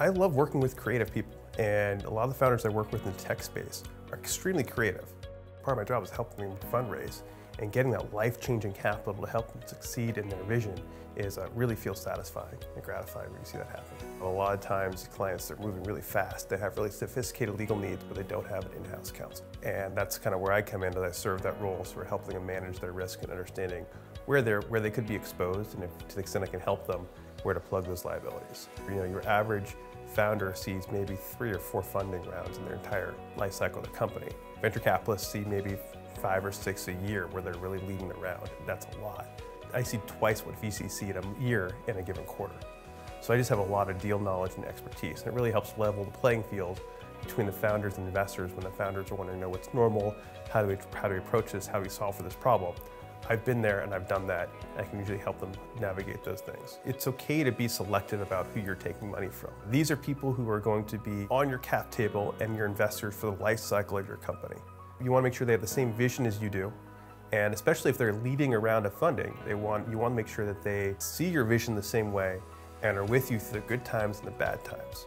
I love working with creative people, and a lot of the founders I work with in the tech space are extremely creative. Part of my job is helping them fundraise, and getting that life-changing capital to help them succeed in their vision is uh, really feels satisfying and gratifying when you see that happen. A lot of times clients are moving really fast. They have really sophisticated legal needs, but they don't have an in-house counsel. And that's kind of where I come in, that I serve that role, so we're helping them manage their risk and understanding where, they're, where they could be exposed, and if, to the extent I can help them, where to plug those liabilities. You know, your average founder sees maybe three or four funding rounds in their entire life cycle of the company. Venture capitalists see maybe five or six a year where they're really leading the round. That's a lot. I see twice what VCs see in a year in a given quarter. So I just have a lot of deal knowledge and expertise, and it really helps level the playing field between the founders and investors when the founders are wanting to know what's normal, how do we, how do we approach this, how do we solve for this problem. I've been there and I've done that. I can usually help them navigate those things. It's okay to be selective about who you're taking money from. These are people who are going to be on your cap table and your investors for the life cycle of your company. You want to make sure they have the same vision as you do. And especially if they're leading a round of funding, they want, you want to make sure that they see your vision the same way and are with you through the good times and the bad times.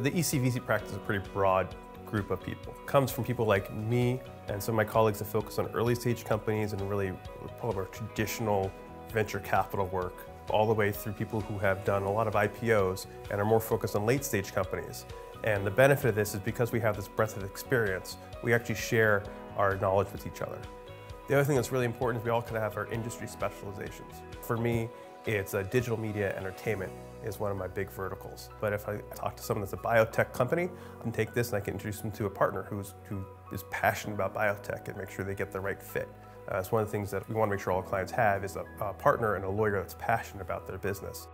The ECVC practice is a pretty broad group of people. It comes from people like me and some of my colleagues that focus on early stage companies and really all of our traditional venture capital work, all the way through people who have done a lot of IPOs and are more focused on late stage companies. And the benefit of this is because we have this breadth of experience, we actually share our knowledge with each other. The other thing that's really important is we all kind of have our industry specializations. For me, it's uh, digital media entertainment is one of my big verticals. But if I talk to someone that's a biotech company, I can take this and I can introduce them to a partner who's, who is passionate about biotech and make sure they get the right fit. Uh, it's one of the things that we want to make sure all clients have is a, a partner and a lawyer that's passionate about their business.